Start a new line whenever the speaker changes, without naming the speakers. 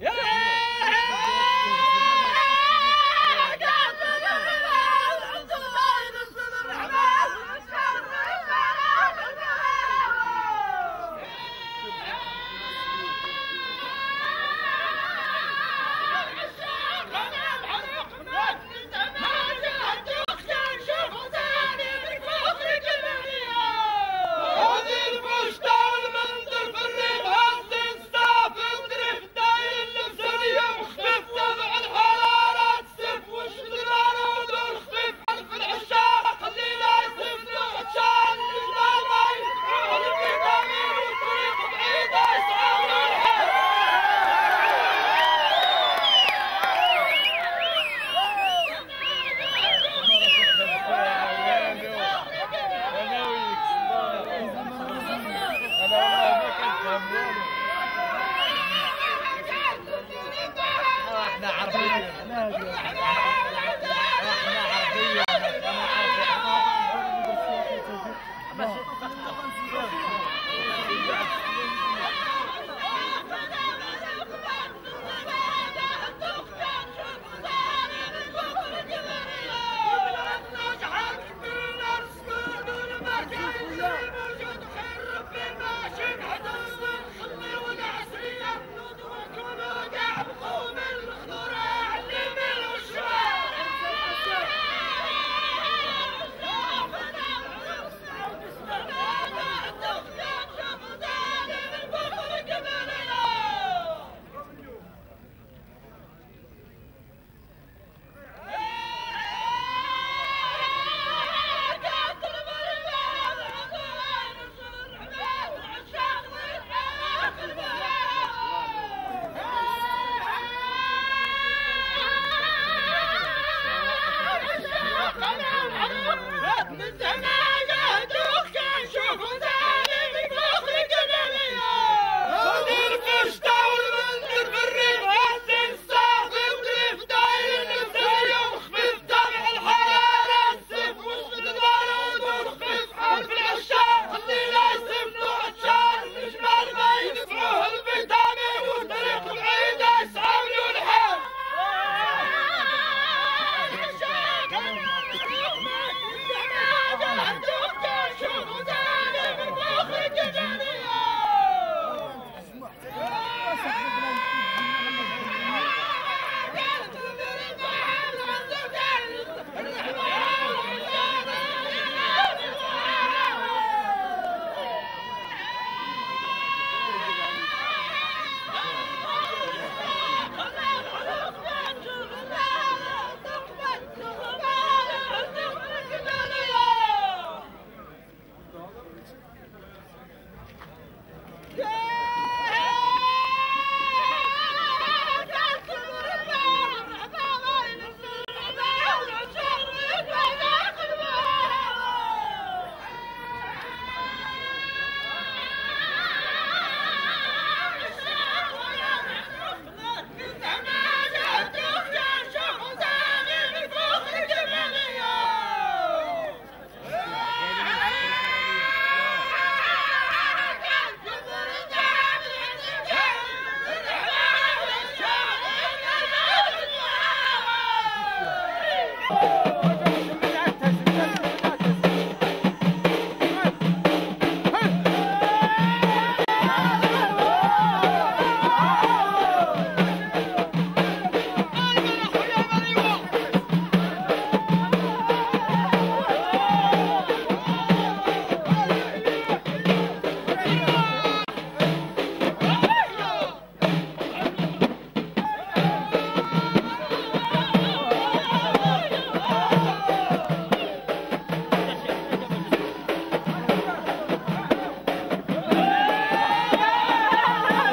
Yeah!